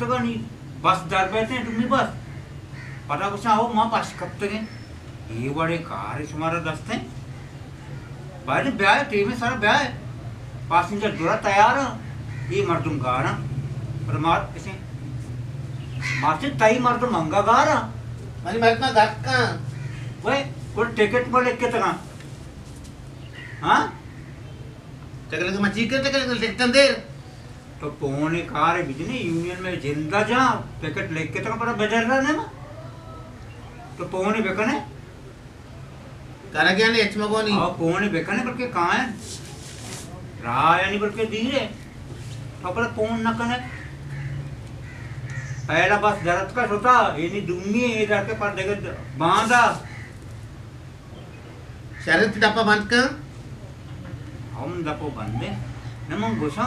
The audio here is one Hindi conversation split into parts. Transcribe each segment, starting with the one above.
करतकच न्ही बस दार येते तुम्ही बस। पता कुछ आओ माँ पास कब तक है? ये बड़े कार तुम्हारा दस्ते भाई ने ब्याह ट्रेन में सारा ब्याह है। पैसेंजर जोड़ा तैयार है। ये मर्दम गार पर मार ऐसे मारते तई मर्दम मंगा गार माने मर्दना दात का वे कोई टिकट में लेके तक हाँ? तकले तो मची के तकले तो लिखतन देर तो ಪೋಣೆ ಕಾರ बिजने यूनियन में ज़िंदा जा पैकेट लेके तो पर बाज़ार रहा ना। तो पोने बेकने। तरगया ने एचमा कोनी और हाँ, पोने बेकने पर के कहाँ है? राय नहीं पर के धीरे तो पर पोन ना कने। पहला बस दर्द का सोता यानी दुम्मी ये जाके पर देखे बांधा। शरत डप्पा बाँध कर। हम डप्पो बंद में नमन गोसा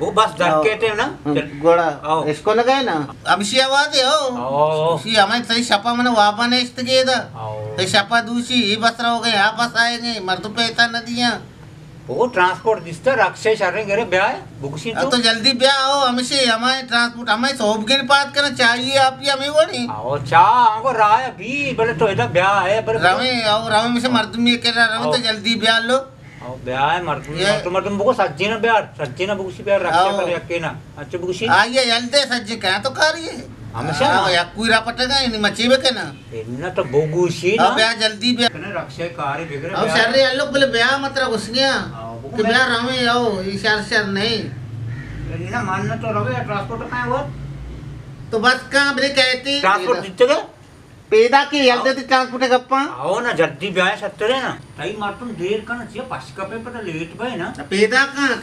वो बस डर के थे ना गोड़ा आओ। इसको ना अभिषेक आवाज़ है आओ। हो हमें सही छपा मैंने वापा ने इस्तगेदा आओ। तो छपा दूसरी ये बस रहोगे यहाँ बस आएँगे मर्द पे ऐसा नदियाँ। वो ट्रांसपोर्ट दिसता रक्षे शरण करे ब्याह बुकसी तो तो जल्दी ब्याह हो हमेशा हमारे ट्रांसपोर्ट हमें सोप के बात करना चाहिए आप ही हमें वो नहीं। आओ चा हमको राय अभी बोले तो इधर ब्याह है बोले रवे और रवे में से मर्द में कह रहा रवे तो जल्दी ब्याह लो। है मर्द ये- मर्द मर्द बुको सज्जी ना ब्याह सज्जी ना बुकसी रक्षा आओ। करे अके ना अच्छा बुकसी आइए जल्दी सज्जे कहाँ तो कर रही हमेशा हाँ, या कोई रापटेगा नहीं मची में कहना इतना तो बुगुसी ना अब ब्याह जल्दी ब्याह कने रक्षे कार्य बिगड़े अब सर रे लोग बोले ब्याह मत रखो घुस गया कि ब्याह रवे आओ इशार शर नहीं लेकिन मानना तो रवे ट्रांसपोर्ट कहाँ है वो तो बस कहाँ बोले कहती ट्रांसपोर्ट दिते गए पेदा की जल्दी थी ट्रांसपोर्ट गप्पा आओ ना जल्दी ब्याह है सत्तर है ना तई मार तुम देर करना चाहिए पस का पे पता लेट भाई ना पेदा कहाँ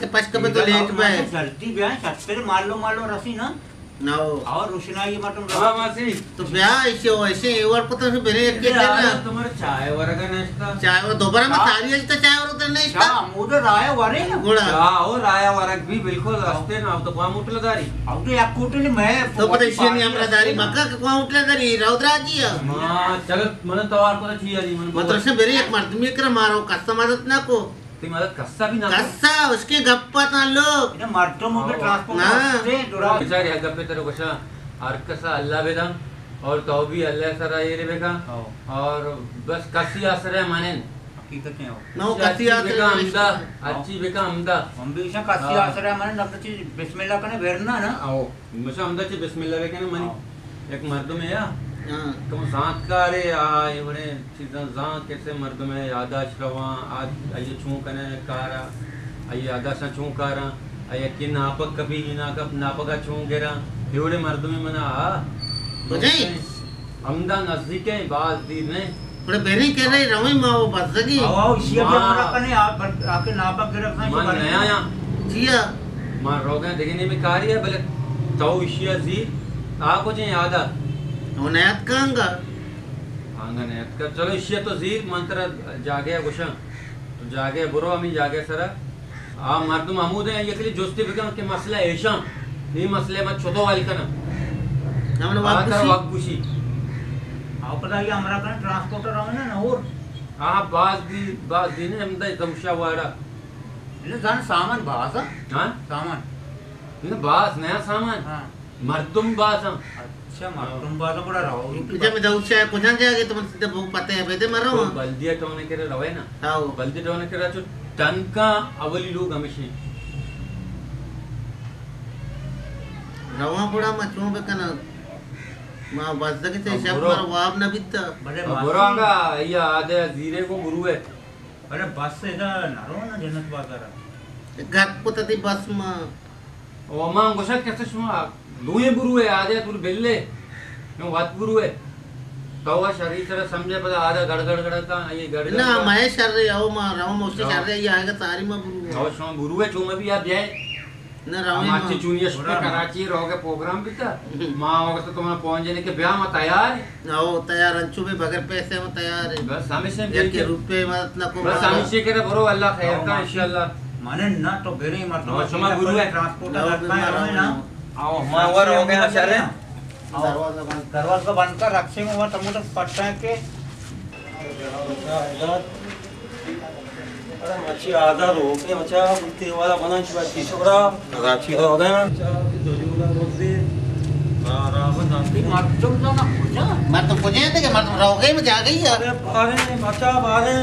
तो है ना नो और रुशना ये मार तुम हाँ मासी तो ब्याह ऐसे हो ऐसे और पता से मेरे एक के इधर आ करना जाओ, तुम्हारे चाय का नाश्ता चाय वो दोबारा में हाँ। सारी आज तो चाय उतर नहीं क्या इसका उधर आया वारे ना गुड़ा चाह और आया वरक भी बिल्कुल रास्ते ना अब तो वहाँ मुटल दारी अब तो एक कोटली मैं तो पता इसे नहीं हमरा दारी मक्का के उठले दारी रौद्रा जी माँ चल मन तवार को चाहिए जी मन मतलब से मेरे एक मर्द में कर मारो कस्सा ना को और तो भी अल्लाह सरा ये रे बेका और बस कसी असर है माने हकीकत है? वो नो कसी आते बेका अमदा अच्छी बेका अमदा हम भी इसे कासी हाँ। आसरा मैंने नब्बे चीज़ बिस्मिल्लाह करने वेरना ना। आओ। मुझे अमदा ची बिस्मिल्लाह बेका ना मनी एक मर्द में या? हाँ तुम जात का रे आ इवने चीज़ां जात कैसे मर्द में यादाश रवा आज आइए छू कने कारा आइए यादाशा छू कारा आइए कि नापक कभी ना कब नापका छू गेरा इवड़े मर्द में मना आ बुझाई? अमदा नज़दीक है बात दी ने बड़े बेरी कह रही रवी माँ वो बस सकी। आओ आओ इसी अभी हमारा कने आप आके नापक नहीं मन नया या जिया। माँ रोगे देखने में कारी है भले तो इशिया जी आ कुछ याद आ वो नयात कहांगा? आँगन है कर चलो इशिया तो जी मंत्र जागे गुशा। तो जागे बुरो हमें जागे सरा। आ मर्द महमूद है ये के लिए जोस्ती बिकम के मसला ऐशा ये मसले मत छोटो वाली कना हमने आ कर वक्त खुशी? आओ पता ये हमारा कने ट्रांसपोर्टर आवे ना ना और? आ बाज दी बाज दी ने हमदा तमशा वाड़ा इन्हें जान सामान बासा हाँ? सामान। ने बाज नया सामान? हाँ। मर्दुम अच्छा बासा बड़ा रहो तुझे में दउच है कुछ तुम सीधे भूख पते हैं बेदे मरो तो बल्दिया टोने के रवे ना? आओ बल्दी टोने के जो टनका अवली लोग हमेशा। रवा बुड़ा मचो बेकना माँ बस सके से शब बुरो। मारो वाप न बड़े बुरांगा या आदे जीरे को गुरु है। अरे बस से इधर नरो ना जन्नत बाज़ार। घर को बस में। ओमा गोशा कैसे सुमा दुए गुरु है आदे तुर बेल्ले। नो वात गुरु है तो वह शरीर तरह समझे पर आधा गड़गड़ गड़का ये गड़गड़ ना मैं शर रही आओ माँ राव मोसे शर रही। आएगा सारी में बुरू और शो बुरुए चू में भी आप जाए। ना राव हम अच्छी चुनिया शुक्र कराची रहोगे प्रोग्राम भी था माँ होगा तो तुम्हें पहुँच जाने के ब्याह में तैयार है। आओ तैयार अंचू भी बगैर पैसे में तैयार है। बस हम एक के रुपए मत ना को बस हम इसे करे भरो अल्लाह खैर का इंशाल्लाह। माने ना तो बेरे मत नो, क्षमा गुरु है। ट्रांसपोर्ट ना, है ना, हमें ना आओ माँ वो रहोगे ना शर दरवाज़ा बंद दरवाज़ा बंद कर रखेंगे वहाँ टमाटर पट्टा के अरे मच्छी आधा रोक दे मच्छा तेल वाला बना छिपा की छोरा राखी हो गया मत तुम तो ना हो जा मत तुम पूछे थे कि मत तुम रहोगे में जा गई है अरे बारे मच्छा बारे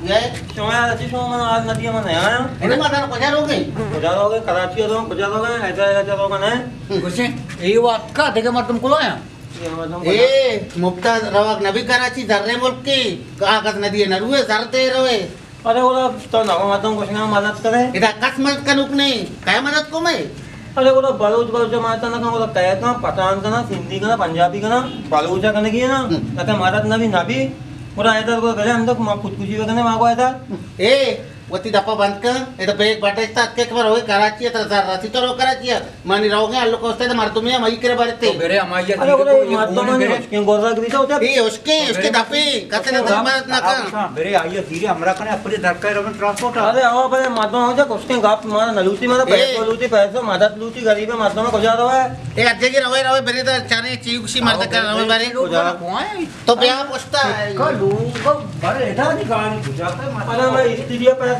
ये शोया शो मन आज नदी में नया आया इन्हें मत ना कुछ रहोगे गुजर गए कराची गुजर गए ऐसा ऐसा लोग ने कुछ ये बात का देखे मत तुमको आया ए मुफ्ता रवाक नबी कराची धर्रे मुल्क की कागज़ नदी नरुए धरते रहे अरे वो तो ना मत कुछ ना मदद करे इधर कस मदद का नुक नहीं काय मदद को मैं अरे वो बलूच बलूच मारता ना वो कह का पठान का ना सिंधी का ना पंजाबी का ना बलूचा करने की है ना मदद नबी नबी को करे हम तो खुदकुशी वगैरह मांगो ऐसा ए वती दफ़ा बंद कर ये तो बेग बाटे इतना के खबर होए कराची है तो राती तो रो कराची है मानी रहोगे अल्लो को उसते तो मर तुम्हें मई करे बारे ते तो बेरे अरे वो मत तो मैंने क्यों गोदा करी तो ए उसके उसके दफे कहते ना मदद ना कर बेरे आइए धीरे हमरा कने अपने दरकार रवन ट्रांसपोर्ट अरे आओ अपने मातो हो जा कुछ गाप मारा नलूती मारा। पैसे लूटी पैसे मदद लूटी गरीब है मातो में गुजार रहा है ए अज्जे की रवे रवे बेरे तो चाने चीकुशी मर्द कर रवे बारे तो ब्याह पूछता है का लोग बड़े इधर निकाल बुझाता है अरे मैं स्त्रिया पैसे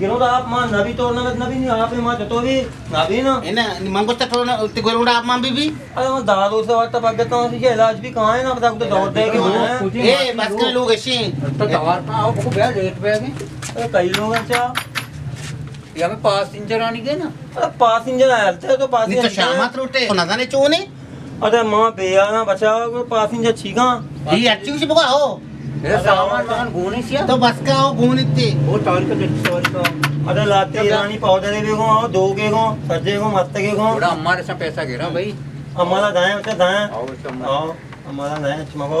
गिरों आप माँ नबी टूर्नामेंट नबी नहीं आप माँ जतो भी नबी ना। है ना मंगो तो थोड़ा उल्टी गोलुड़ा आप माँ बीबी। अरे मैं दारू से वार्ता पक गया इलाज भी कहाँ है ना बता तो दौड़ दे के ए बस के लोग ऐसे तो दवार का आओ को बेर रेट पे आगे कई लोग अच्छा या में पास इंजर आनी ना। अरे पास आया थे तो पास तो शामत रूटे तो ना जाने चोने। अरे माँ बेया ना बचा पास इंजन छीका ये अच्छी कुछ बुका हो सामान वामान गोनी तो बस का हो घूम वो टाल के डेढ़ सौ का अरे लाते रानी पाउडर भी गो दो के गो सजे गो मस्त के गो। थोड़ा हमारे से पैसा गिरा भाई हमारा दाएँ उसे दाएँ। आओ आओ हमारा दाएँ चमको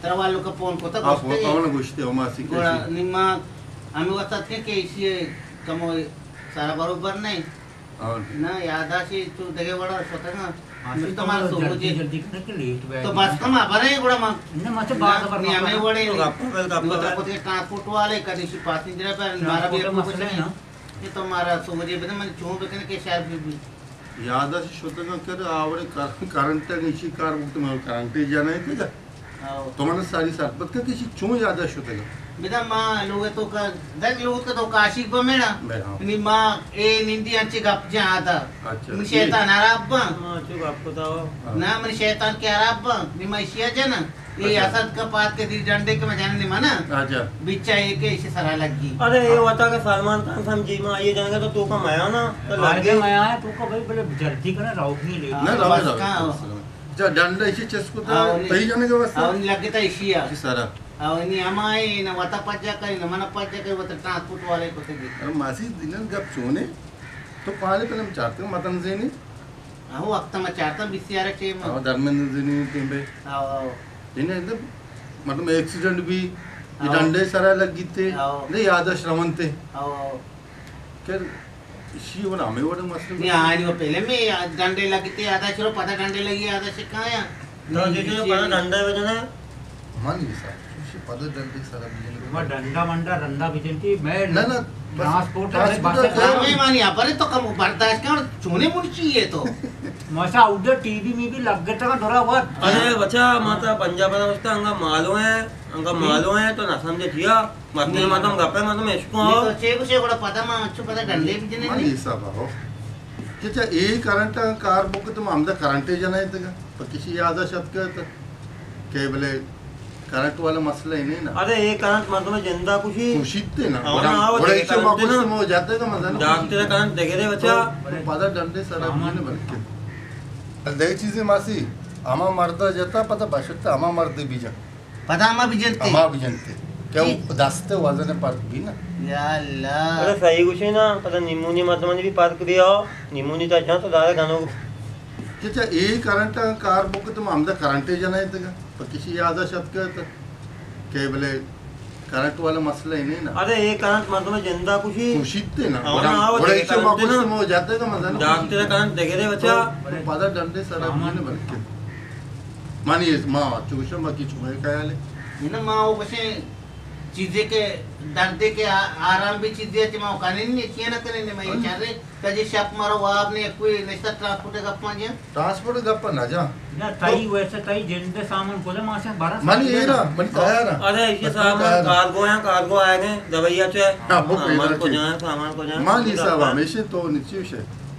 तेरा वालों का फोन को तो ఆ పోతావన గుష్టి ఓ మాసి गोड़ा निम्मा आम्ही वाचतात के के इशी कमो सारा बरोबर नाही అవును ना यादाशी तू दगे वडा स्वतः ना मी तो मला जल्दी सोबत जल्दी करने के लेट बैठ तो बस कमा बरे गोड़ा मग इन्हें मत बात पर मी आम्ही वडे तो गप्पा वेल मी गप्पा तो पोते ट्रांसपोर्ट वाले का दिवशी पैसेंजर पे मारा भी ट्रांसपोर्ट कुछ मसले नहीं ना ये तो मारा सोबत ये बने मन चों बेकने के शायद भी యాదాసి శుద్ధంగా కర్ ఆవిడ करंट निशी कार तुम्हाला करंट जाना है का आओ तुम्हाला सारी सरपत का किसी चूं यादाश होते का बिदा मा लोग तो का दग लोग का तो काशिक बमेना बे हाँ। नि मा ए निंदी यांची गप जे आता। अच्छा। मी शैतान आराब हाँ चुप आपको तो ना मन शैतान के आराब नि मा शिया ये असद का पात के दी डंडे के मजाने नहीं माना। अच्छा। बिच्चा एक ऐसे सरा लगी। अरे ये बता के सलमान खान समझी में आइए जाएँगे तो तू का मैं ना? तो लग आगे गई। मैं तू को भाई बोले जल्दी करे राउटी ले हाँ, नाही का? ದಂಡ ಇಸಿ ಚೆಸ್ಕುತ್ತ ತೈ ಜನಗೆ ವ್ಯವಸ್ಥೆ ಅವ್ನ ಲಗ್ಗತ ಇಸಿಯ ಸರ ಅವನಿ ಅಮಾಯ ಏನ ವತ ಪಜ್ಜಕ ಏನ ಮನ ಪಜ್ಜಕ ಇವತ್ತು ಟ್ರಾನ್ಸ್ಪೋರ್ಟ್ वाले को ते अरे मासी दिनन गप सोने। तो पहले पे हम चाहते हैं मतन से नहीं। आओ अब तक मैं चाहता हूँ बीसी आर टीम आओ धर्मेंद्र जी ने टीम पे। आओ आओ इन्हें एकदम मतलब एक्सीडेंट भी डंडे सारा लग गए थे। नहीं याद श्रवण थे। आओ आओ फिर ఇషివన అమ్మేవడం వస్తుంది ఆయన ఒక పిల్లమే గంటలకితే ఆదాశలో పద గంటలకి ఆదాశకాయ మంది సార్ పద గంటకి సార్ డండా మండా రండా బిజంటి మేడ ट्रांसपोर्ट तो यहाँ पर तो कम भरता है इसका चूने मुंशी है तो। मसा उधर टीवी में भी लग गया थोड़ा बहुत। अरे बच्चा माता पंजाब में उसका अंगा मालो है अंगा मालो है तो ना समझे जिया। मरते माता गप्पे माता मैं इसको तो चेक से कोड़ा पता माँ अच्छो पता कर ले बिजने नहीं। सब आओ। चाचा ए करंट कार बुक तो मामदा करंट जनाय तक किसी आधा शब्द का। के बोले करंट वाला मसला ही नहीं ना। अरे ये करंट मतलब ज़िंदा खुशी। खुशी तो हाँ, थे ना। और ना वो एक से वापस में हो जाते का तो मज़ा ना डांटते ना करंट देखे रे बच्चा। तो पता डंडे सारा मैंने बन के अंधे चीज़ें मासी आमा मर्दा जाता पता बशर्ते आमा मर्दे भी जा। पता आमा भी जनते आमा भी जनते क्या वो दस्ते वज़न पर भी ना? या अल्लाह। अरे सही कुछ ना पता निमूनी मतलब भी पार कर दिया निमूनी तो अच्छा तो दादा गानों त्याच्या ए करंटा कार मुक्त आमदार करंटे जन है तो तो किसी आधा शब्द कहता के बोले करंट वाला मसला ही नहीं ना। अरे ये करंट मतलब जनता कुछ ही खुशीते तो ना। और ना वो एक से वापस जाते का मज़ा ना डांट तेरा करंट देखे रे बच्चा। पादा डंडे सारा मान बन के मानिए माँ चूशम बाकी चुमाए कायाले इना माँ वो कैसे चीज़ें के दर्दे के आराम भी चीज़ें अच्छी माँ काने नहीं अच्छी ना करें मैं ये चाह रहे कजी शप मारो वो आपने कोई नेक्स्ट ट्रांसपोर्ट का पाँच ट्रान्सपोर्ट गप्पा ना जा। ना तई वैसे तई जिंदे सामान खोले वहाँ से बारह मानी ये ना मनी तयार ना। अरे इसके सामान कार्गो है कार्गो आएँगे दवाइया से हाँ, वो सामान को की। जाए सामान को जाए मान ली साहब हमेशा तो नीचे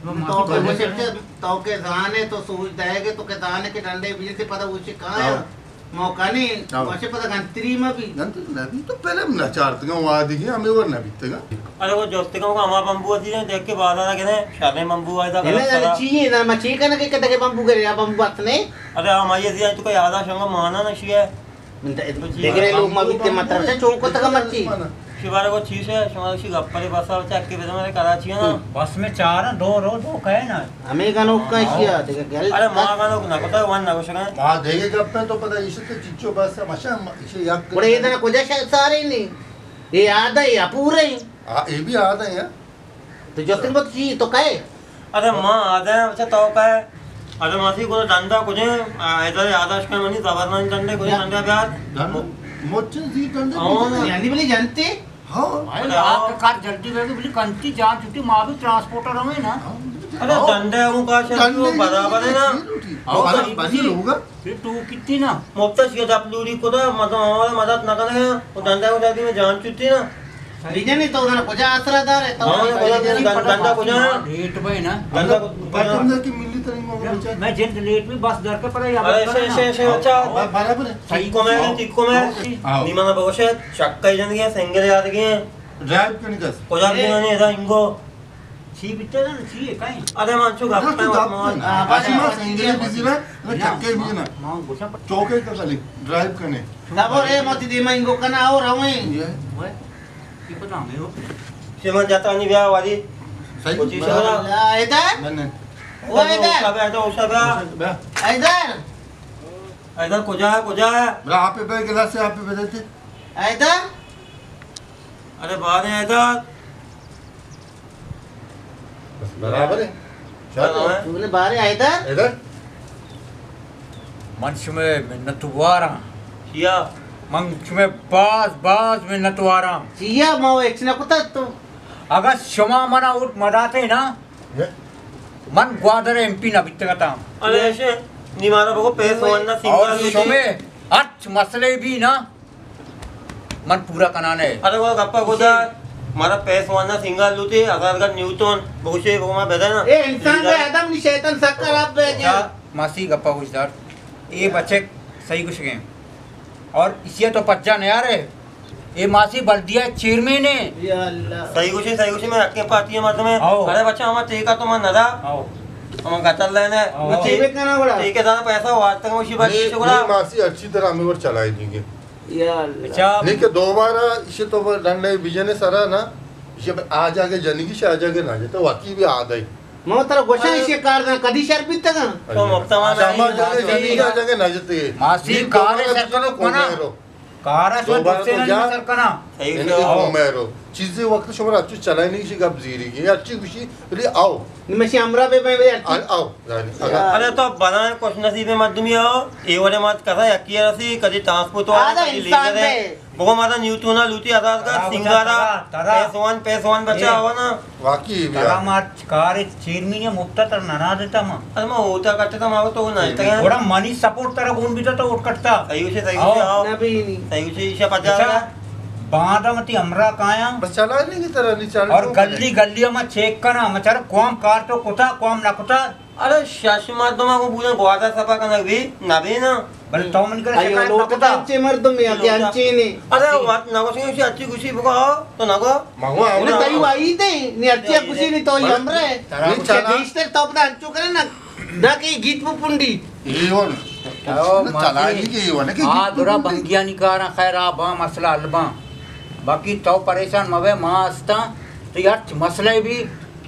तो के वो से तो के जाने तो सोच देगे तो के जाने के डंडे बीच से पता उसे कहाँ है। हाँ। मौका नहीं। पता गंतरी में भी। नंतर नवी तो पहले हम नचारते का वहाँ दिखे हमें वो नबी थे का अरे वो जोस्ते का हमारा बम्बू आती है देख के बाहर आ गए शादी बम्बू आया था नहीं गलत चाहिए ना मैं चाहिए ना के कदे के बम्बू करे या बम्बू बात नहीं अरे हमारी ऐसी तो कोई याद आ शंगा माना ना शिया देख रहे लोग मैं भी ते मतलब से चौक तक मर्ची शिवारे को चीज़ है? शिवारे की गप्पा बसा चेक के बेटा मेरे कराची है ना। बस में चार है, दो रो दो कहे ना। अमेरिकन का किया देख गल अरे माँ का लोग ना पता वन ना कुछ कहें हाँ देखे कब पे तो पता इसे तो चिच्चो बस है मशा इसे याद कर- बड़े इधर कुछ सारे नहीं। ये याद है या पूरे ही? हाँ ये भी आता है यार। तो जो तुम बात तो कहे। अरे माँ आधे अच्छा तो का है अरे मासी को डंडा कुछ इधर आदर्श का मनी ज़बरदस्त डंडे कुछ डंडा प्यार। मोचे जी कंधे हाँ। यानी बोले जानते? हाँ। कार जल्दी बैठे बोली कंती जान छुट्टी माँ भी ट्रांसपोर्टर हमें ना। अरे डंडे हूँ का शायद बराबर है ना। हाँ बाजी होगा। फिर तू कितनी ना। मुफ़्त शिया अपलूरी को तो मतलब हमारे मदद न करें वो डंडे को जाती में जान चुकी ना। रीजन नहीं तो उधर कुछ आसरादार है तो हाँ, तो बोला रीजन- गं- गंदा को जाए। लेट भाई ना। डंडा को बटन की तरह में मैं जिन लेट में बस दर के पड़ा ऐसे ऐसे ऐसे अच्छा। बराबर है। टिक्को में टिक्को में। हाँ। निमन भविष्य शक्का जन गए सेंगे याद गए ड्राइव क्यों करने का कोजा भी नहीं था इनको। छी बिते ना छी है कहीं। अरे मानचो गप में मत मार। हाँ, बाजी बस- मार संगे बिज़ी ना ना चक्के भी ना माँ पर चौके का खाली ड्राइव करने। तब और ये मत दी मैं इनको कना और ये। ओए की पता हमें वो श्रीमान जाता नहीं ब्याह वाली। सही। से इधर। मैंने वो इधर इधर इधर कोजा है कोजा है बरा आप पे गिलास से आप पे बजाते इधर अरे बाहर है इधर बराबर है चलो है बाहर है इधर इधर मंच में मिन्नतवारा किया मंच में बाज बाज मिन्नतवारा चिया माओ एक्शन को तो अगर क्षमा मना उठ मदाते ना ये मन ग्वादर एमपी ना बिते का अरे ऐसे निमारा बको पेस वरना और सिंगल शमे अर्थ मसले भी ना मन पूरा कराने अरे वो गप्पा कोजा हमारा पेस वरना सिंगल लूटी अगर अगर न्यूटन बहुशे वो मैं बेदा ना ए इंसान का आदम नहीं शैतान शक्कर आप क्या मासी गप्पा गुजदार ये बच्चे सही कुछ गए और इसे तो पच्चा नहीं आ रहे ये मासी बल्दिया चेयरमैन है। या अल्लाह। सही कुछ सही कुछ मैं हक्के पाती है मत में। आओ। अरे बच्चा हमारा टीका तो मन नदा आओ। हम गतल लेने। वो चेवे बड़ा ठीक है दादा पैसा हुआ आज तक मुझे बात शुक्र नहीं, मासी अच्छी तरह हमें और चलाई देंगे या अल्लाह। अच्छा। नहीं कि दोबारा इसे तो डंडे बिजने सरा ना। इसे आ जाके जनिगी से आ जाके ना जाते वाकई भी आ गई तर गोषा कार ना कधी शर का? तो मासी। जाके ना। कार है बना। कार तो जा। सरकना सही इनके कुछ आओ। को मेरो वक्त शुमार अच्छी चलाई नहीं गप जीरी की अच्छी खुशी रे आओ निमेशी अमरा पे आ- आओ अरे तो बनाए कुछ नसीबे मत तुम्ही आओ ए वाले मत कसा यकी रसी कभी ट्रांसपोर्ट वाला कधी इंसान है पे। बगो माता न्यूटूना लूटी आज़ाद का तरा सिंगारा तरा, तरा। पेसवान पेसवान बच्चा ये। आवा ना वाकई भी तरा मार कार चेयरमैन है मुफ़्त तर नना देता मा अरे मैं होता करते था मारो तो नहीं था थोड़ा मनी सपोर्ट तरह गुण भी तो उठ कटता सही उसे सही उसे आओ नी सही उसे ईशा पचा अच्छा बादामती अमरा काया बस चला नहीं की तरह नहीं चल और गली गलियों में चेक करना मचार कौम कार तो कुटा कौम ना कुटा अरे शाशमात तो माको पूरा गोवादा सफ़ा का नबी नबी ना बल तो मन करे अयो शिकायत ना लोक त्यांचे मर्दम या त्यांचे ने। अरे वात नगो सिंह उसे अच्छी खुशी बगो तो नगो आओ उन्हें ना तरी वाई दे नि अर्ची कुशी नि तो यमरे उसे चला। गेस्टर तो अपना अंचू करे ना ना की गीत पुंडी। इवन आओ, चला मासी। की इवन की आ दुरा बंगिया निकारा खैर आ बा मसला अलबा बाकी तो परेशान मवे माँ हस्ता तो यार मसले भी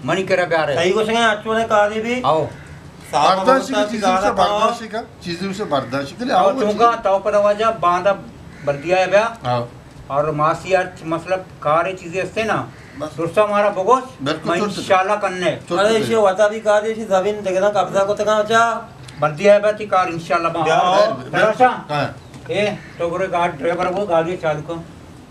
मनी करे प्यार। है सही कुछ नहीं अच्छो ने कहा भी। आओ। की चीज़ों बर्दाश्त का चीज़ों से बर्दाश्त के। लिए आओ आओ तो पर वजह बांधा बर्दिया है ब्या और मासी यार मतलब कार चीज़ें हस्ते ना बस। हमारा बगोश मैं इंशाल्लाह करने। अरे इसे वता भी कहा इसे ज़मीन देखना कब्जा को तका अच्छा बर्दिया है बैठी कार इंशाल्लाह बा ब्या- हाँ। ए तो गोरे गाड़ी ड्राइवर वो गाड़ी चालू कर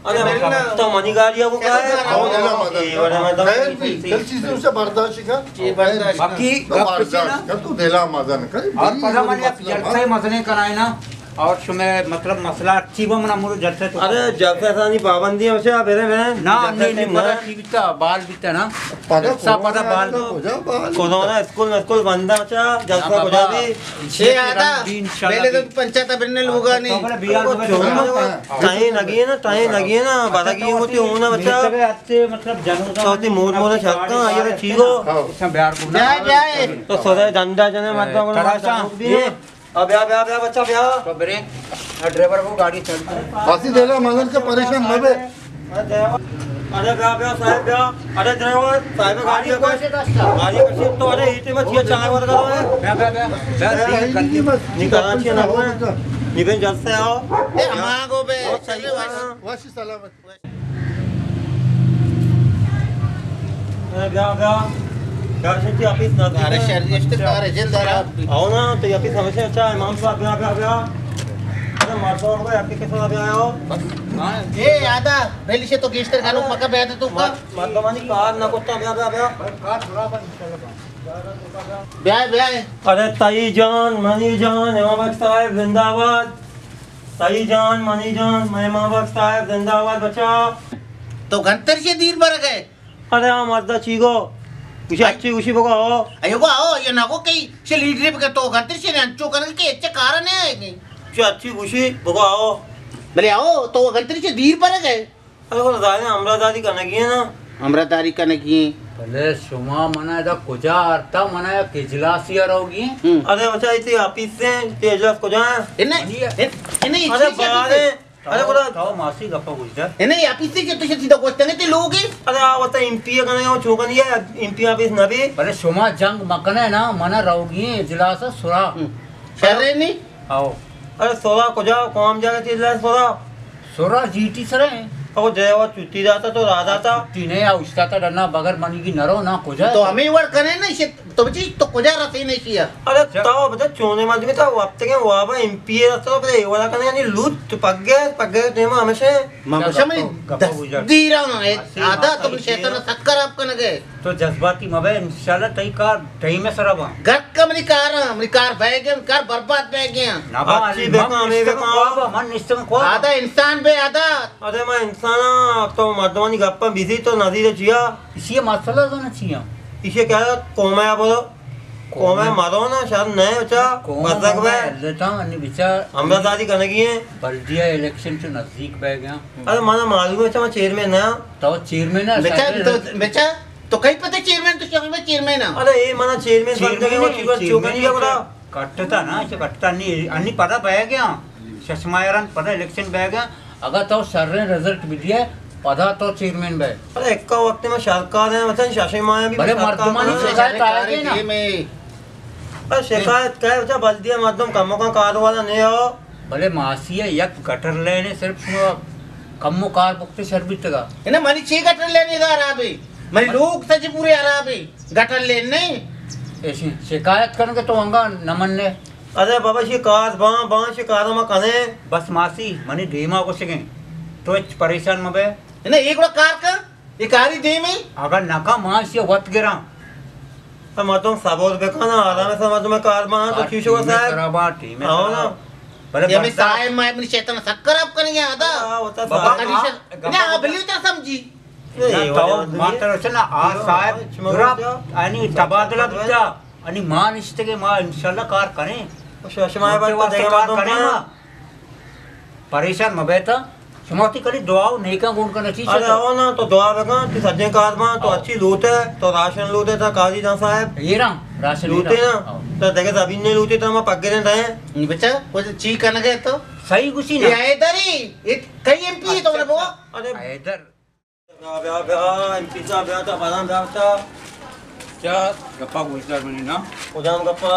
अरे मेरे ना- तो मनी गाड़ी को क्या है? आओ जरा ये वाला मतलब भी कल चीज़ों से बर्दाश्त का ये बर्दाश्त बाकी तो गप पीछे ना तू देला मदन कर और पता मानी आप जलसे मसले कराए ना। मतलब मसला अच्छी वो मना मुझे जलसे तो अरे जब से नहीं पाबंदी है उसे मेरे में। ना नहीं नहीं पता ठीक बिता बाल बिता ना। जलसा पता बाल हो जा बाल कोरोना स्कूल में स्कूल बंद है अच्छा जब से बुझा भी। छे आदा पहले तो पंचायत बिरने होगा तो नहीं टाइम लगी है ना टाइम लगी है ना बाधा की होती हूँ ना बच्चा अच्छे मतलब जनों चौथी मोड़ मोड़ छक्का ये तो ठीक हो। इसमें बिहार को जाए जाए। तो सोचे डंडा जने मत दो। अब ब्याह ब्याह बच्चा ब्याह तो ब्रेक ड्राइवर को गाड़ी चल फांसी देला मदन के परेशान मबे अरे ब्याह ब्याह साहब ब्याह अरे ड्राइवर साहब गाड़ी का गाड़ी का तो अरे इतने में छिया चाय वाला करो है। बे बे बे गंदी बस निकालना चाहिए ना अपने निकल जल्द से आओ। ए हमागो बे चले बात सलामत। अरे ब्याह ब्याह अरे मारता होगा आपके कैसे अभी आया हो? ए आदा पहले से तो गेस्टर बैठे तो मत मत मानी कार ना कोता ब्याह ब्याह ब्याह ब्याह ब्याह। अरे ताई जान मनी जान इमाम साहब जिंदाबाद। ताई जान मनी जान इमाम साहब जिंदाबाद बचा तो घंटर से दीर गए। अरे हाँ मर्दा चीगो। कुछ अच्छी खुशी बको हो अयो को आओ ये ना को कई से लीडर पे तो घंटर से अंचो करने के अच्छे कारण है आएँगे कुछ अच्छी खुशी बको आओ भले आओ तो घंटर से दीर पर गए। अरे को दादी अमरादादी करने की है ना। हमरा तारीख का नहीं भले सुमा मना इधर कुजा अर्था मना या किजलासियर होगी अरे बच्चा इतनी ऑफ़िस से तेजस को जाए इन्हें इन्हें अरे बाहर है। अरे बोला तो मासी गप्पा गुजर इन्हें ऑफ़िस से तो सीधा क्वेश्चन है ते लोग अरे आ बता एमपी करने वो छोका नहीं एमपी ऑफ़िस ना भी भले सुमा जंग मकने ना मना रहोगी इजलास सुरा। शर्रे नहीं? आओ। अरे सोलह को जाओ कौन जाके तेजस सोलह सुरा। जीटी सरे और जय वो छुट्टी जाता तो राधा था तीने या उस्ता था डरना बगर मनी की नरो ना कुजा तो हमें वर्ड करे ना इसे तो बच्ची तो कुजा रसी नहीं किया अरे तो बता चोने मार में था वक्त के वहाँ पर एमपी है तो ये वाला करने यानी लूट तो गया पक गया तेमा हमेशा मामा में गप्पा गुजर। आधा तुम शैतान शक्कर आपका न गए तो जज्बाती मबे इंशाल्लाह तई कार तई में सरबा गक कम नी कार हमरी कार बह गए कार बर्बाद बह गया। नाबा अच्छी बेका हमें बेका मन निश्चम को तो- आधा इंसान बे आधा। अरे मैं इंसान तो मर्दवानी गप्पा बिज़ी तो नजीर जिया। इसी मसला तो ना छिया इसे क्या कौम है बोलो। कौम है मारो ना शायद नए बच्चा मजदक बे लेता अन्य विचार। हमरा दादी करने की है। बल्दिया इलेक्शन से नज़दीक बह गया। अरे माना मालूम है अच्छा मैं चेयरमैन ना तो चेयरमैन ना बेचा तो तो कहीं पता चेयरमैन तो शक्ल में चेयरमैन है अरे ये माना चेयरमैन बनते के वो चीवर चौकनी का बड़ा కట్టుతా నా కట్టుతా అన్ని అన్ని పద బయగా శశమాయరన్ పద ఎలక్షన్ బయగా अगर तो सर ने रिजल्ट भी दिया पता तो चेयरमैन बह अरे एक का वक्त में सरकार है मतलब शाशी माया भी बड़े सरकार मर्दमानी का- से शिकायत आएगी ना। ये में अरे शिकायत क्या है बच्चा बल्दिया माध्यम कामों का कार वाला नहीं हो भले मासी है यक गटर लेने सिर्फ सुनो कम्मो कार पुख्ते सर्विस का है ना मनी छह गटर लेने जा रहा अभी मैं लोग सच पूरे आराम है। गठन लेन नहीं। ऐसी शिकायत करेंगे तो अंगा नमन ने। अरे बाबा शिकायत बा बा शिकायत में कने बस मासी मनी धीमा को सिगे तो परेशान मबे ना एक बार कार का ये कारी दे में अगर नका मास ये वत गिरा। तो मैं तो तुम सबोत बेखाना आराम से मैं तुम्हें कार माँ तो शीशो का साहब। कराबा टीम में हाँ। ना ये मैं साहेब मैं अपनी चेतना हाँ, तो सक्कर आप करेंगे आधा। बाबा कलीशा ना अब लियो समझी। ना शशमाय परेशान मबे था चुनौती करी दुआओ नहीं का गुण का नची अरे आओ ना तो दुआ बेगा कि सज्जे कार में तो अच्छी लूट है तो राशन लूट है तो काजी साहब ये रहा राशन लूटे ना तो देखे अभी नहीं लूटे तो हम पक्के नहीं रहे नहीं बच्चा वो ची करने गए तो सही आए इधर ही कई एमपी है तुमने वो अरे इधर ब्याह ब्याह ब्याह एमपी साहब ब्याह था बादाम ब्याह था। क्या गप्पा गुजरात में ना? उजाम गप्पा।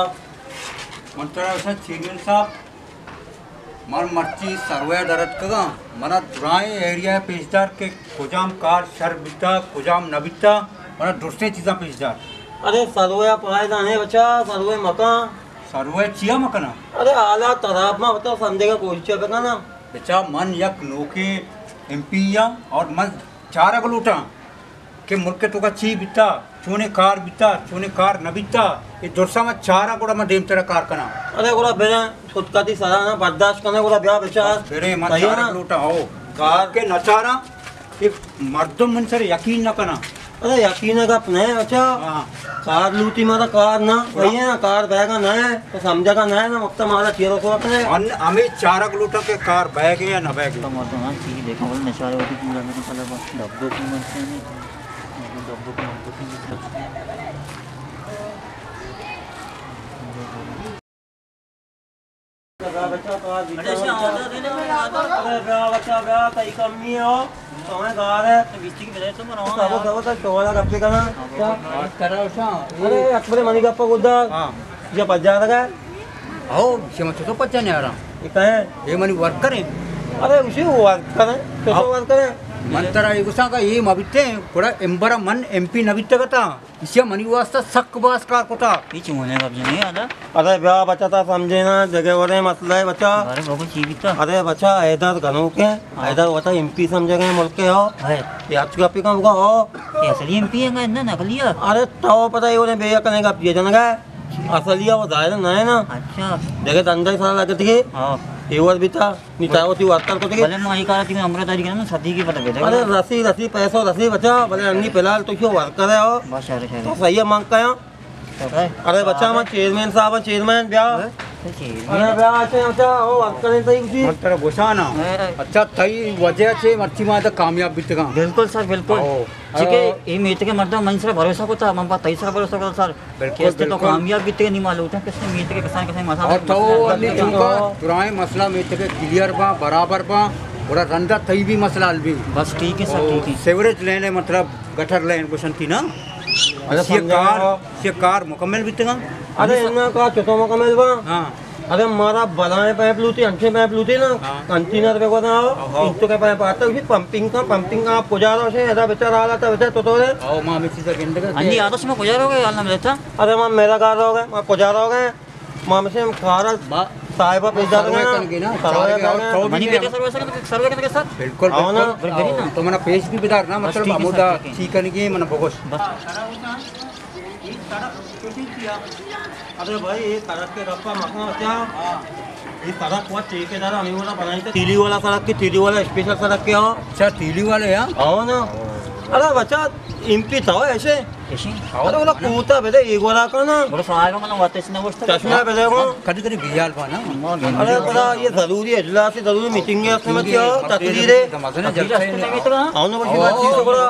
मंत्रा असं चेअरमॅन साहेब मला मच्छी सर्व दरत का मला दुराय एरिया पेशदार के कुजाम कार शर बिता कुजाम न बिता मला दुसरे चीजा पेशदार अरे सरवे पढ़ाई जाने बच्चा सरवे मकान। सर्व चिया मकना? अरे आला तराब में बताओ समझे का कोशिश बेगा ना। बेचा मन यक नोके एमपी या और मन चार अगलूटा के मुल्क तो ची बिता चूने कार बिता चूने कार न बिता ये दुर्सा में चार कोड़ा में डेम तेरा कार कना। अरे गोला बेरे खुदकाती सलाह ना बर्दाश्त करने गोड़ा ब्याह बेचा। बेरे सही चार अगलूटा हो कार के नचारा ये मर्दम मन सर यकीन न कना अरे यकीन का अपने बच्चा हाँ। कार लूटी मारा कार ना वही है ना कार बैगा ना है तो समझा का ना है ना वक्त मारा चेहरा को अपने। हमें चारक लूटा के कार बह गए या न बह गए? मर्दान चीज़ देखा बोल नशारे होती पूरा मेरे साला बस डब्बो की मत से डब्बो की मत बच्चा कार बिचा अरे ब्याह बच्चा ब्याह कई कमी हो तो मैं कार है की बजाय तो सबो सबो तक चौड़ा गप्पे का क्या कर रहा हूँ अरे अकबरे मनी गप्पा गुद्दा हाँ ये पज्जा लगा आओ से तो पच्चा नहीं आ रहा ये कहे ये मनी वर्कर है अरे उसी वर्क करें तो हाँ। वर्क करें का ये मबिते कोड़ा एम्बरा मन एमपी नबिते कता इसे मनी वास्ता सक बास कार कोता ये चुने का भी नहीं आता। अरे ब्याह बच्चा था समझे ना जगह वाले मसला है बच्चा। अरे बाबू था। अरे बच्चा इधर घरों के इधर बता एमपी समझे गए मुल्क के हो। है। याद का पिका होगा हो। ये असली एमपी है ना नकली है। अरे तो पता है उन्हें बेया करने का पिए जन गए असलिया वो दायरा ना है ना। अच्छा। जगह धंधा ही सारा लगती है हाँ। था निता होती वर्कर को भले मैं ये कहा थी अमृत की ना सदी की पता बेटा अरे रसी रसी पैसो रसी बच्चा भले अन्नी फ़िलहाल तो क्यों वर्कर है हो? बस अरे तो सही है मांग का यहाँ तो अरे बच्चा मैं चेयरमैन साहब चेयरमैन ब्याह। तो चीज़ अरे ब्याह अच्छे हो वर्कर नहीं सही उसी मन तरा गोशाना है अच्छा तई वजह से मच्छी माता कामयाब बितगा बिल्कुल सर बिल्कुल। आओ। ठीक है ये मीत के मर्द मन से भरोसा को था हम बात तीसरा भरोसा को सर. कैसे तो कामयाब भी नहीं मालूम था किसने मीत के किसान किसान मसा और तो अन्नी चुका दुराए मसला में तके क्लियर बा बराबर बा बड़ा रंदा तई भी मसला भी बस ठीक है सर ठीक है. सेवरेज लेने मतलब गटर लेने को संती ना? अरे ये कार ये कार मुकम्मल बितगा अरे इन्ना का चुतो मौका मिल बा। हाँ. अरे मारा बलाए पाइप लूटी अंठे पाइप लूटी ना हाँ। कंटेनर पे को ना हाँ। इंचो के पाइप आता उसी पंपिंग का पंपिंग का पुजारो से ऐसा बेचारा आ था बेचारा तो तो रे आओ माँ मिसी से गिंद अन्नी आदर्श में गुजार हो गए हाल ना था अरे माँ मेरा कार हो गए माँ पुजारा हो गए माँ में से खारा साहिबा पे जा सर्वे रहे करके ना, के मनी में बेटे सर्वे से सर्वे के साथ बिल्कुल आओ ना। बिल्कुल ना। तो मना पेश भी बिदार ना मतलब ठीक है, अमुदा है। ठीक के मन बगोश अरे भाई ये सड़क के रस्ता मसला हाँ। क्या ये सड़क बहुत ठीक है दादा हमें वाला बनाई तो थी तीली वाला सड़क की तीली वाला स्पेशल सड़क के हो। हाँ। अच्छा तीली वाले यहाँ हाँ ना। अरे बच्चा इम्पी था ऐसे। अरे वाला कूता बेटे एक वाला का ना। बड़ा सारा मतलब वाते इसने वो चश्मा बेटे वो कभी कभी बियाल पा ना अरे बड़ा ये ज़रूरी है इजलास तो से ज़रूरी मीटिंग है उसमें क्या तकरीर है। आओ ना बच्चे बात चीज़ बड़ा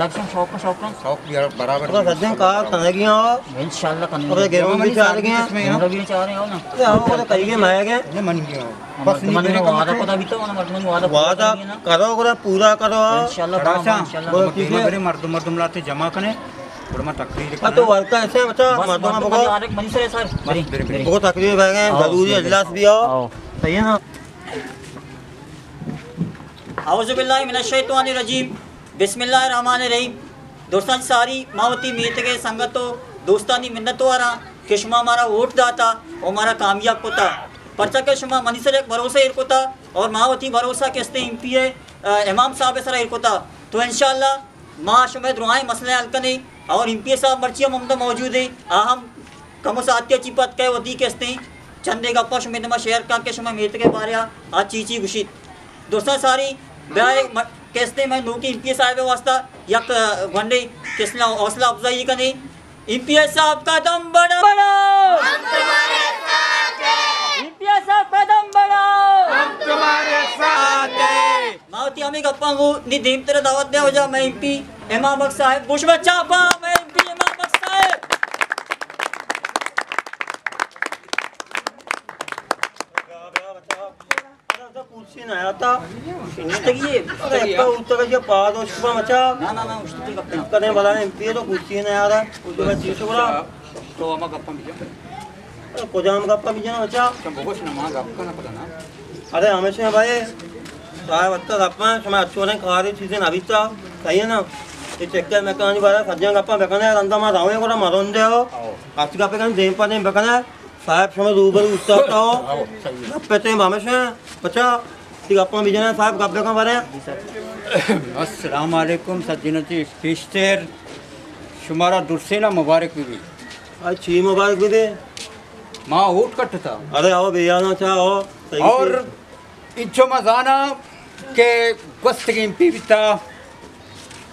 सबसे शौक शौक शौक भी बराबर तो सज्जन का कनेगियाँ हो इंशाल्लाह कनेगियाँ और गेहूँ भी चाह रहे हैं। हम भी चाह रहे हो ना? तो हम करिए माया गए। ये मन गया। बस तो मन में वादा को तभी तो, तो ना वादा वादा करो करो पूरा करो इंशाल्लाह इंशाल्लाह ठीक हाँ, तो है मेरे मर्द मर्द लाते जमा करें तो वर्कर ऐसे बच्चा मर्दों में ज़रूरी इजलास भी आओ। सही है ना? अवज़ुबिल्लाह मिनश शैतानिर रजीम। औज़ुबिल्लाहिमिनश्शैतानिर्रजीम बिस्मिल्लाहिर्रहमानिर्रहीम दोस्तां जी सारी मावती मीत के संगतो दोस्तानी मिन्नतो आरा कि शुमा हमारा वोट दाता और हमारा कामयाब कोता पर्चा के शुमा मनीसर एक भरोसा इरकोता और मावती भरोसा के स्ते एमपी इमाम साहब सरा इरकोता तो इंशाल्लाह माँ शुमे दुआएँ मसले अलकने और एम पी ए साहब मर्चिया ममदा मौजूद है आहम कमो सात्य चिपत के वदी के स्ते चंदे गप्पा शुमे दमा शेयर का के शुमा मीत के बारे आ चीची गुशित दोस्तों सारी ब्याय किसने मैं नू की इम्पी साहब वास्ता यक वनडे किसने हौसला अफजाई करनी इम्पी साहब तुम्हारे साथ हैं। इम्पी साहब कदम बढ़ाओ हम तुम्हारे साथ हैं। मावती हमें गप्पा को नी दीम तेरे दावत दे हो जा मैं एमपी एमा बख्श साहब बुशवा चापा मैं इम्पी इमाम बख्श साहब कुर्सी ना आता इस्तगिए अरे एक उत्तर के पाद उसका मचा ना ना ना उस्ती गप्पा करने वाला एमपी है तो कुर्सी तो भी अरे अरे हमेशा भाई। साहब अत्ता रप्पा समय अच्छो ने खा रही चीज़ें अभी था। सही है ना? ये चक्कर में कहानी बारा सज्जन गप्पा बेकना रंदा मा रावे को मरोन दे हो। आज का पे कहीं पर नहीं बेकना साहब समय रूबरू उत्तर हो। गप्पे ते हमेशा बचा। गप्पा भी साहब गप्पे का बारे अस्सलाम वालेकुम सज्जनती फिस्टर शुमारा दुर्सेना मुबारक भी आज छी मुबारक भी दे। माँ ऊट कट था। अरे आओ भैया ना चाहो और इच्छो मजाना के वस्त की एमपी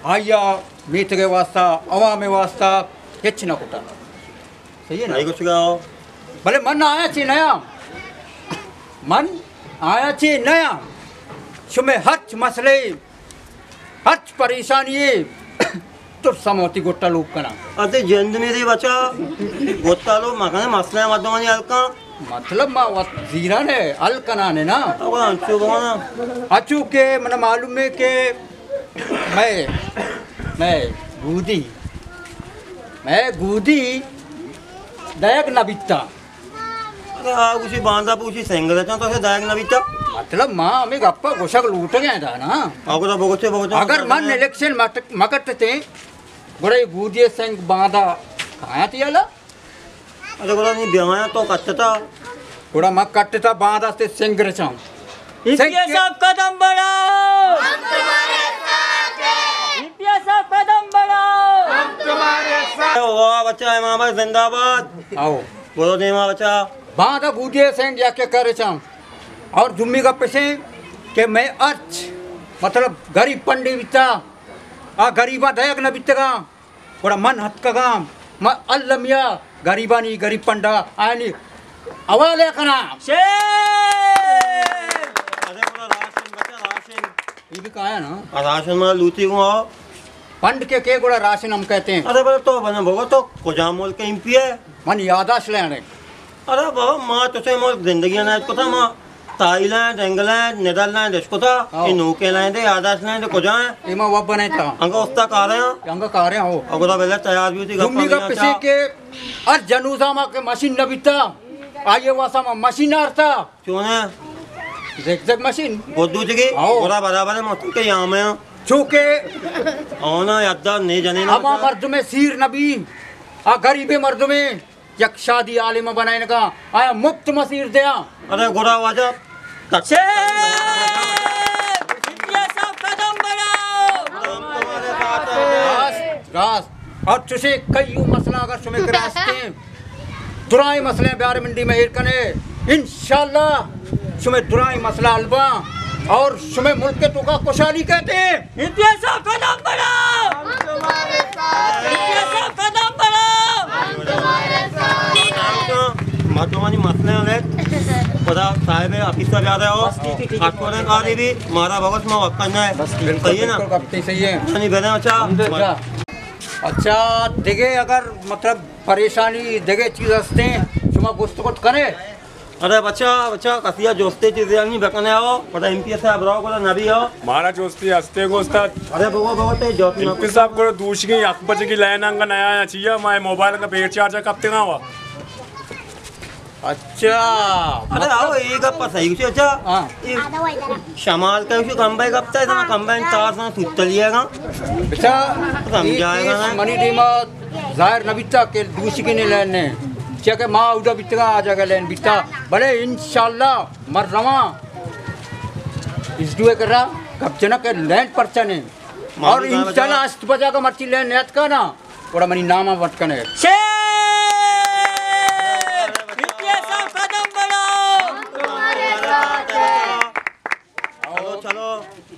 आया मीत के वास्ता अवाम वास्ता हिच न कुटा। सही है नहीं ना कुछ गाओ भले मन आया ची नया। मन आया ची नया। शुमे हच मसले। हच परेशानी तो समोती गोट्टा लोग कना अते जंद मेरी बचा। गोता लो मकाने मसले मदमानी हल्का मतलब मा वजीरा ने अल कना ने ना। अब अंचो बोना अचू के मन मालूम है कि मैं मैं गूदी। मैं गूदी दयक न बिता सेंगल था तो से दायक ना बीता मतलब माँ हमें गप्पा घोषक लूट गया था ना तो बगोचे बगोचे अगर मन इलेक्शन मकट थे बड़े गूदिए संग बांधा कहाँ थी अला अरे बोला नहीं ब्याह तो कच्चा था थोड़ा मक कट था बांधा से सिंग रचाऊं इम्पी साहब कदम बढ़ाओ हम तुम्हारे साथ हैं इम्पी साहब कदम बढ़ाओ हम अरे वाह बच्चा है मामा जिंदाबाद आओ बोलो दे माँ बच्चा बांधा गूदिए संग जाके कर रचाऊं और जुम्मी का पैसे कि मैं अर्च मतलब गरीब पंडी बिता आ गरीबा दयक न बितगा थोड़ा मन गाम म अल्लमिया गरीबा नहीं गरीब पंडा आनी अवाले कना। अरे बोला राशन बच्चा राशन ये भी कहा है ना। राशन में लूटी आओ। पंड के के गोड़ा राशन हम कहते हैं। अरे बोले तो बना भगो तो कोजाम मोल के एमपी है। मन यादाश लेने अरे बाबा माँ तुझे मोल ज़िंदगी ना इसको था माँ? थाईलैंड इंग्लैंड नीदरलैंड इसको था। ये नौके लाए थे आदाश लाए थे कुछ है? इमा वब बने था। अंका उस्ता कह रहे हैं? अंग कह रहे हो अगुदा पहले तैयार भी थी जुम्मी का पैसे के अर जनूजा मा के मशीन न बिता। आगे वासा मा मशीन आरता क्यों है? देख देख मशीन। बुद्धू जी की। पूरा बराबर है मौसम के यहाँ में चूके आओ ना यादा नहीं जाने ना अमा मर्द में सीर नबी आ गरीबे मर्द में। यक शादी आलिम बनाए का आया मुफ़्त मसीर दिया। अरे गोरा वाजा और तुझे कई यूँ मसला अगर तुम्हें रास्ते दुराई मसले ब्यार मंडी में हिर कने इंशाल्लाह तुम्हें दुराई मसला अलबा और समय मुल्क के तुका खुशहाली कहते हैं। इतिहास साहब है है अच्छा देखे अच्छा, दिगे अगर मतलब परेशानी दिगे चीज़ हँसते हैं तुम्हारा करे अरे बच्चा बच्चा कसिया जोस्ते चीज़ें नहीं बकने हो पता एमपी से अब रहो ना भी हो मारा जोस्ती हस्ते को उस्ताद अरे बगो बगो ते जो एमपी साहब को दूष की आँख बच की लाइन अंग नया आया चाहिए हमारे मोबाइल का पेड़ चार्जर कब तक हुआ। अच्छा अरे आओ मतलब ये गप सही कुछ अच्छा? हाँ। शमाल का कुछ कम भाई गप था इतना कम भाई तार से सुत लिएगा अच्छा समझाएगा मनी टीम ज़ाहिर नबीता के दूष की ने लाइन ने। चक माँ उदा बितगा आ जाएगा लेन बिता भले इनशाला मर रवा इस दुए कर रहा कब्जना के लैंड पर चने। और इंशाल्लाह अस्त बजा का मर्ची लैंड याद का ना थोड़ा मनी नामा वटकन है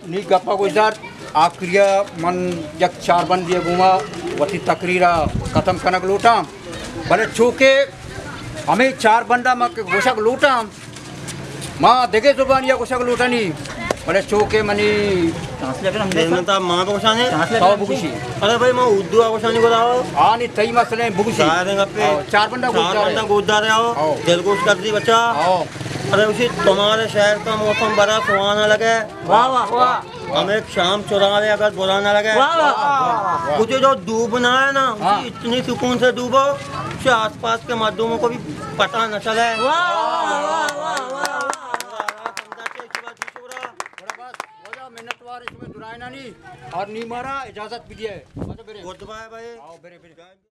नी गप्पा गुजार। आखिरिया मन जग चार बंद दिए घुमा। वती तकरीरा खत्म कनक लूटा भले छू के हमें चार बंदा मैं गोशक लूटा। माँ देखे सुबह या गोशक लूटा नहीं। बड़े चौके मनी। अरे भाई माँ उद्दू आ को दाओ तई मसले बुकुशी चार बंदा गोदारे आओ। जल गोश कर दी बच्चा। अरे उसी तुम्हारे शहर का मौसम बड़ा सुहाना लगे वाह वाह वाह हमें शाम चुरावे अगर बुरा ना लगे वाह वाह जो डूबना है ना हाँ। इतनी सुकून से डूबो कि आसपास के मजदूरों को भी पता न चले और नी मारा इजाज़त भी दिया है मतलब भाई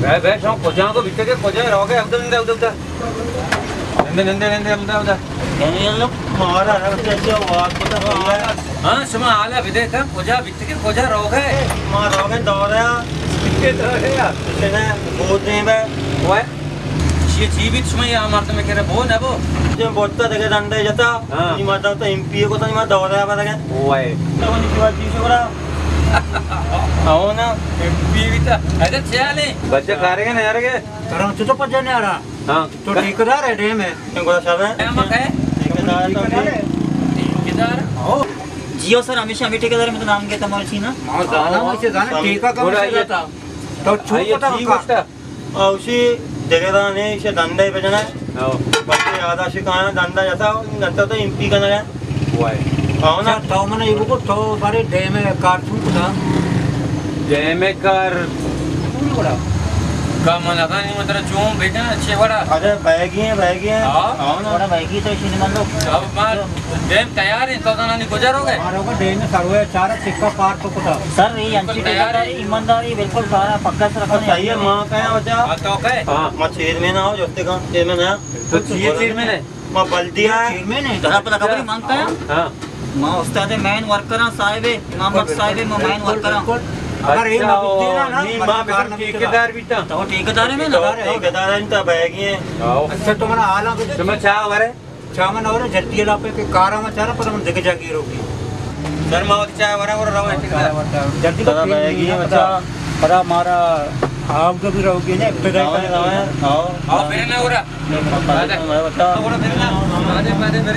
बैठ बैठ जाओ खोजा को बिकते खोजा रहोगे उधर उधर उधर उधर नंदे नंदे नंदे उधर उधर हाँ सुमा आला विदे था खोजा बिकते के खोजा रहोगे माँ रहोगे दौरे बिकते दौरे यार किसने बहुत नहीं बे वो है ये जीवित समय यहाँ मारते में कह रहे बोन है वो जो बोलता देखे डंडे जाता हाँ। नहीं मारता तो एमपीए को तो नहीं मार दौड़ रहा है पता क्या वो है तो वो निकला चीज़ हो रहा तो रहा हाँ तो ठेकेदार है तो है है। ठेकेदार तो जियो सर हमेशा हमें ठेकेदार में तो नाम गया तुम्हारी छी ना माँ जाना वैसे जाना ठेका का बोला वैसे ये- जाता? तो का और उसी ठेकेदार ने इसे दंडे पे जाना है। आओ। बच्चे आशी कहाँ दंडा जाता घंटा तो एमपी का ना है आओ ना। ना तो मैंने ये को तो बारे डे में कार्टून को था जय में कर का मन लगा नहीं मतलब चूम भेजना अच्छे बड़ा? अरे बैगी है बैगी है हाँ। ना। थोड़ा भाई तो इसी मान लो। अब मार डेम तैयार है तो ना नहीं गुजारोगे हमारे को डे में सर्वे चार सिक्का पार तो को था सर ये अंची ठेकेदारी ईमानदारी बिल्कुल सारा पक्का से रखना सही है। माँ का है बच्चा? हाँ तो कहे हाँ माँ चेयरमैन आओ जोते का चेयरमैन है। तो ये चेयरमैन है? माँ बल्दिया है। चेयरमैन है? जरा पता खबर माँगता है? हाँ। माँ उस्ताद मैन वर्कर साहिब मोहम्मद साहिब मैं मैन वर्कर अगर एक अच्छा, नबी देना ना नहीं, मदद बेटा ठेकेदार भी था। तो ठेकेदार है मैं ना ठेकेदार है इनका बैगी है। अच्छा तो मैंने आला को तुम्हें चाह हमारे चामन और जल्दी लापे के कारा में चारा पर हम दिख जागी रोगी। शर्मा होती चाह हमारा और रहो ठेकेदार जल्दी दादा बैगी है बच्चा पर हमारा आप जो भी रहोगे ना इब्तदाई का ना आओ आओ फिर ना हो हमारा बच्चा थोड़ा फिर ना। आधे आधे फिर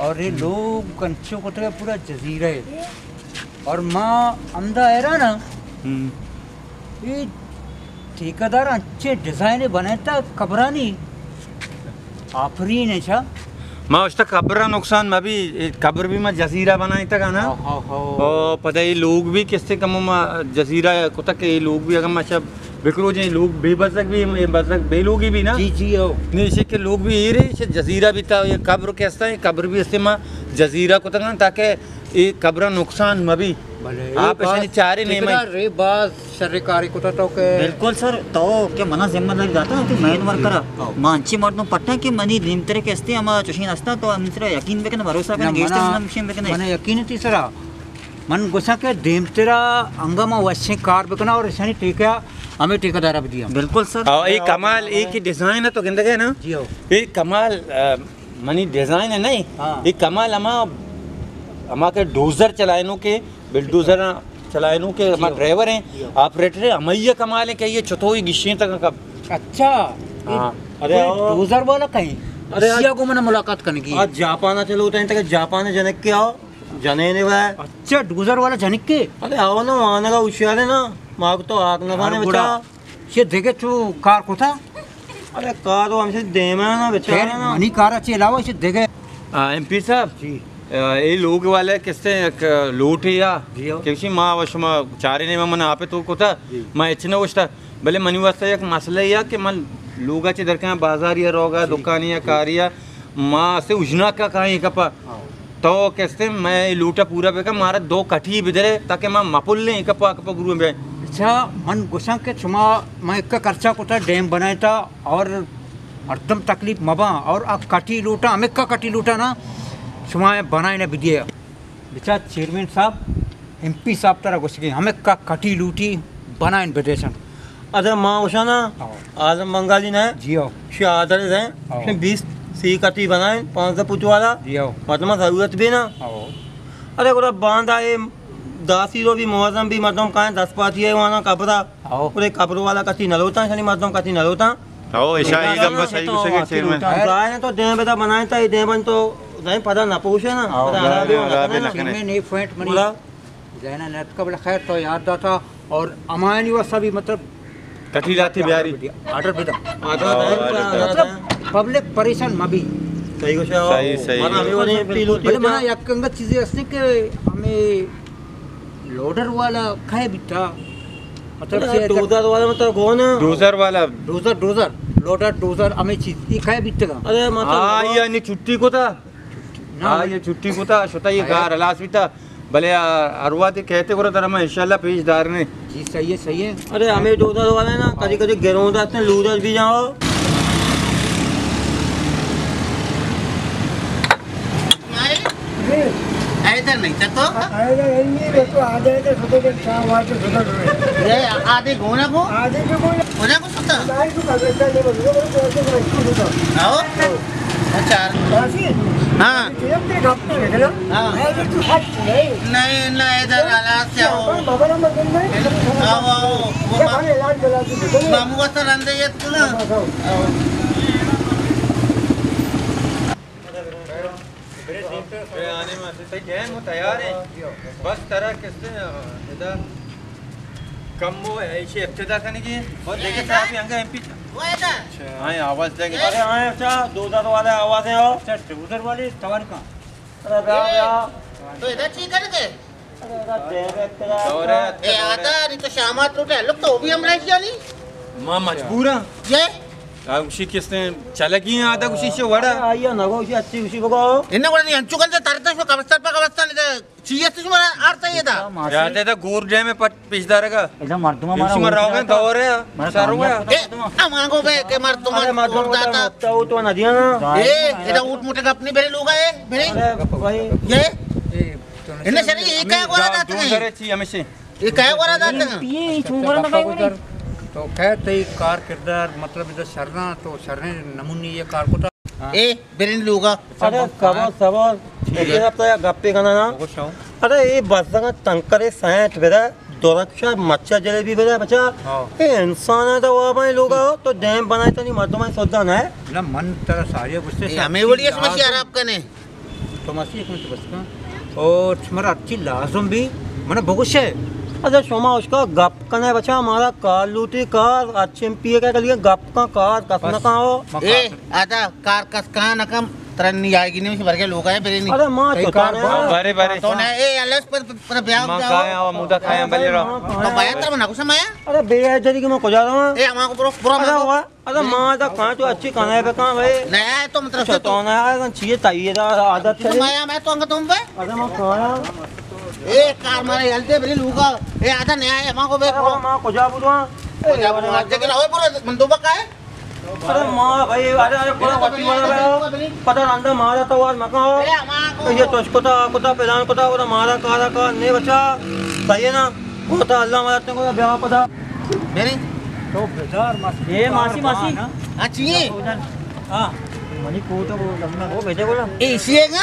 और ये लोग कंचों को तो पूरा जजीरा है। और माँ अंदा है ना ये ठेकेदार अच्छे डिज़ाइन बनाया था कबरानी आफरीन है छा। माँ उस तक कब्र नुकसान मैं भी कब्र भी मैं जजीरा बनाई तक ना। हाँ। और पता है लोग भी किससे कम जजीरा को तक ये लोग भी अगर मैं सब बिकरो जे लोग बेबसक भी बसक बेलोगी भी ना? जी जी हो नहीं इसे के लोग भी ये रहे इसे जजीरा भी था ये कब्र कैसा है कब्र भी इससे माँ जजीरा को तक ना ताकि ये कब्र नुकसान में भी। भले आप ऐसे नहीं चाह रहे नहीं मैं रे बात सरकारी को तो के बिल्कुल सर तो क्या मना ज़िम्मेदारी जाता है कि मेन वर्कर मांची मर्दों पट्टा कि मनी निमतरे केस्ते हम चुशीन असता तो अंतरे यकीन बेकन भरोसा ना बेकन गेस्ट विषయం बेकन मना यकीन तीसरा मन गुस्सा के देम तेरा अंगमा वश्य कार बेकना और शनि टीका हमें ठेकेदार भी दिया। बिल्कुल सर। और ये कमाल एक ही डिज़ाइन है तो कहते हैं ना? जी हो ये कमाल मनी डिज़ाइन है नहीं? हाँ। ये कमाल हमा हमा के डोजर चलाएनों के बिल्डोजर चलाएनों के हमा ड्राइवर हैं। ऑपरेटर हैं हमें ये कमाल है कि ये चतोई गिश्े तक कब अच्छा हाँ। अरे डोजर वाला कहीं? अरे आज- को मैंने मुलाकात करने की। आज जापान चलो उतने तक जापान जनक के आओ। जने ने वह। अच्छा डोजर वाला झनिक के? अरे आओ ना आने का होशियार है ना। माँ को तो आग न खाने अरे ये देखे तू कार को था? अरे का तो हमसे देम है ना बच्चा खैर ना। मनी कार अच्छी अलावा इसे देखे। एम पी साहब जी। ये लोग वाले किससे लोट है या। किसी माँ वश में चारे ने मन आपे तो कोता मैं इच्छा वस्ता भले मनी वास्ता एक मसला या कि मन लोगाचे दरका बाज़ार या रोगा दुकान या कारिया माँ से उजना का कहीं कपा। तो कैसे मैं लूटा पूरा बेका मारा दो कठी बिदरे ताकि मैं मपुल ले कपा कपा गुरु में अच्छा मन गुस्सा के चुमा मैं एक खर्चा को था डैम बनाया था और एकदम तकलीफ़ मबा और अब काटी लूटा हमें का काटी लूटा ना चुमा बनाए ना विदिया बेचा चेयरमैन साहब एमपी साहब तरह गुस्से हमें का काटी लूटी बनाए विदेशन अरे माँ उषा ना। आज़म बंगाली ने जियो शादर हैं हाँ। बीस सी कटी बनाए पाँच सौ पुच वाला मतलब ज़रूरत भी ना अरे बाँध आए दासी रो भी मौजम भी मतलब कहाँ दस पाती है वहाँ कपड़ा पूरे कपड़ों वाला कति नलोता शनि मतलब कति नलोता ओ ये गम का सही कुछ चेयरमैन गाय ने तो दे बेटा बनाए था दे बन तो नहीं पता ना पूछे ना पता गाय- आराबी होना आराबी था ना। लखनऊ। पॉइंट मनी बोला जैना नेट का बड़ा खैर तो याद था और अमायनी वो सभी मतलब कठी लाती बिहारी। ऑर्डर है, है। मतलब पब्लिक परेशान मबी सही कुछ है सही- सही। माना अभी वो नहीं पी। मना यक्कंगा चीज़ें असने के हमें लोडर वाला खाए बिता मतलब से डोजर वाला मतलब कौन है? डोजर वाला। डोजर डोजर लोडर डोजर हमें चीज़ ये खाए बिता का। अरे हाँ मतलब ये नहीं छुट्टी को था। हाँ ये छुट्टी को था छोटा ये गार अलास भी था भले अरवा ते कहते करो तरह मैं इंशाल्लाह पेशदार ने। जी सही है सही है। अरे हमें डोजर वाले ना कभी कभी हैं लूजर भी जाओ। इधर नहीं था तो। ये आधे घोड़ा को? घोड़ा को सुता? आओ। अच्छा हाँ। हाँ नहीं तू ना। आओ आने में से जैन वो तैयार है। बस तरह किससे इधर। कम वो है इसे इब्तिदा करने की और देखे थे आप यहाँ का एमपी वो इधर हाँ आवाज़ देंगे। अरे हाँ अच्छा दो डोजर वाले आवाज़ है और। अच्छा उधर वाले तवार का। अरे बा बा तो इधर ठीक करके और ये आता नहीं तो शाम टूटे लोग तो वो भी हम रह नहीं। माँ मजबूर है। ये? ಖುಷಿಕ್ಕಿಸ್ತೆ ಚಲಗಿ ಆದ ಖುಷಿ ವಡ ಅಯ್ಯ ನಗೋ ಖುಷಿ ಹಚ್ಚಿ ಖುಷಿ ಬಗೋ ಇನ್ನ ಕೂಡ ನೀ ಹಂಚು ಕಲ್ತ ತರ್ತ ಶು ಕವಸ್ತ ಕವಸ್ತ ಇದೆ ಚೀಯಸ್ ಶು ಮರ ಆರ್ತ ಇದೆ ಯಾತೆ ತ ಗೂರ್ ಜೇ ಮೇ ಪಟ್ ಪಿಸ್ದಾರಗ ಇದ ಮರ್ ತುಮ ಮರ ಮರ ಹೋಗ ದವರೆ ಸರು ಏ ಅಮಾಂಗೋ ಬೇ ಕೆ ಮರ್ ತುಮ ಮರ ತುಮ ದಾತಾ ತಾವು ತೋ ನದಿಯಾ ಏ ಇದ ಊಟ್ ಮುಟ ಅಪ್ನಿ ಬೇರೆ ಲೋಗ ಏ ಬೇರೆ ಏ ಇನ್ನ ಸರಿ ಏಕಾಯ ಗೋರಾ ದಾತ ಏ ಕಾಯ ಗೋರಾ ದಾತ ಏ ಕಾಯ ಗೋರಾ ದಾತ हैं हैं में तो खैर तो कार किरदार मतलब इधर सरना तो सरने नमूनी ये कार को था ए बेरे लोग। अरे खबर खबर ये सब तो यार गप्पे खाना ना अरे ये बस का तंकरे सैंठ बेरा सुरक्षा मच्छर जलेबी बेटा बच्चा। हाँ। ए इंसान है तो वो भाई लोग आओ तो डैम बनाए तो नहीं मर्दों में सोचता ना है। ना मन तरह सारे गुस्से से हमें अच्छी बोलिए समस्या लाजम- आपका ने तो मसी एक मिनट बस का। और तुम्हारा अच्छी लाजम भी मैंने बहुत से अच्छा शोमा उसका गप करना है बच्चा हमारा कार लूटी कार अच्छे पी क्या कर लिया गप का कार कसना बस। कहाँ हो? ए आधा कार कस कहाँ ना कम? तरह नहीं आएगी नहीं उसे भर के लोग आए फिर नहीं। अरे माँ तो कार बारे बारे तो ना ए अलस पर पर ब्याह जाओ माँ खाया और मुदा खाया बले रहो। तो बाया तरह बना कुछ माया। अरे बेइज्जती की मैं को जा रहा हूँ। ए हमारे को पूरा पूरा मांगो। हुआ अरे माँ तो कहाँ तो अच्छी खाना है पे कहाँ भाई? नया है तो मतलब से अच्छा तो ना यार चाहिए चाहिए आदत तो माया मैं तो अंग तुम पे अरे मैं खाया ए कार मारे हलते बरी लूगा ए आधा नया है हमारे को बे अरे माँ को जा बोलूँ जगह ना हो पूरा बंदूक का है अरे माँ भाई अरे अरे पूरा वटी वाला भाई पता अंदर मारा तो आज मका हो को ये तो इसको था आपको था प्रधान को था वो मारा कारा का नहीं बचा सही है ना वो था अल्लाह मारा तेरे को ब्याह पता मेरी तो बेजार मस्त ए मासी मासी हाँ चाहिए हाँ मनी को तो वो लगना वो भेजे बोला ए इसी ना